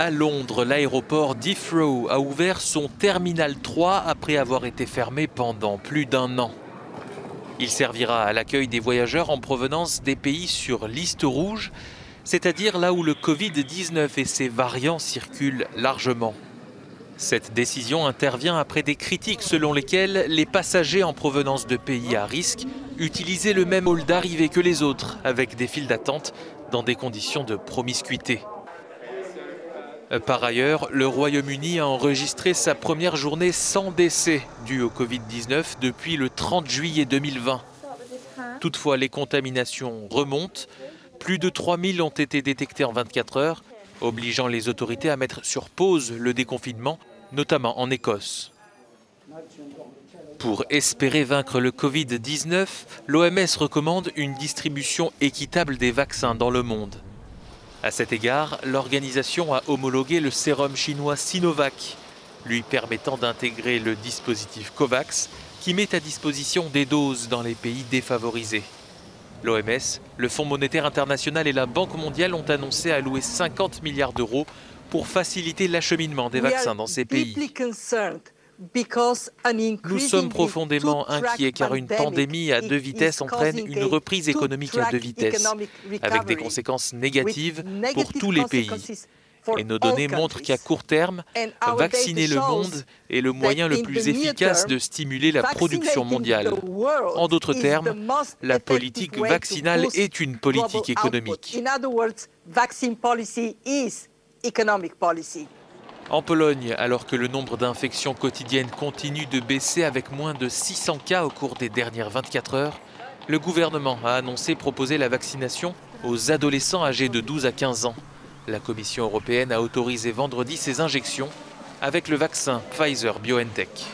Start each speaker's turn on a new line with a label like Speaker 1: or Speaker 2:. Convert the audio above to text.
Speaker 1: À Londres, l'aéroport d'Heathrow a ouvert son terminal 3 après avoir été fermé pendant plus d'un an. Il servira à l'accueil des voyageurs en provenance des pays sur liste rouge, c'est-à-dire là où le Covid-19 et ses variants circulent largement. Cette décision intervient après des critiques selon lesquelles les passagers en provenance de pays à risque utilisaient le même hall d'arrivée que les autres, avec des files d'attente dans des conditions de promiscuité. Par ailleurs, le Royaume-Uni a enregistré sa première journée sans décès dû au Covid-19 depuis le 30 juillet 2020. Toutefois, les contaminations remontent. Plus de 3000 ont été détectées en 24 heures, obligeant les autorités à mettre sur pause le déconfinement, notamment en Écosse. Pour espérer vaincre le Covid-19, l'OMS recommande une distribution équitable des vaccins dans le monde. À cet égard, l'organisation a homologué le sérum chinois Sinovac, lui permettant d'intégrer le dispositif COVAX qui met à disposition des doses dans les pays défavorisés. L'OMS, le Fonds monétaire international et la Banque mondiale ont annoncé allouer 50 milliards d'euros pour faciliter l'acheminement des vaccins dans ces pays. Nous sommes profondément inquiets car une pandémie à deux vitesses entraîne une reprise économique à deux vitesses, avec des conséquences négatives pour tous les pays. Et nos données montrent qu'à court terme, vacciner le monde est le moyen le plus efficace de stimuler la production mondiale. En d'autres termes, la politique vaccinale est une politique économique. En Pologne, alors que le nombre d'infections quotidiennes continue de baisser avec moins de 600 cas au cours des dernières 24 heures, le gouvernement a annoncé proposer la vaccination aux adolescents âgés de 12 à 15 ans. La Commission européenne a autorisé vendredi ces injections avec le vaccin Pfizer BioNTech.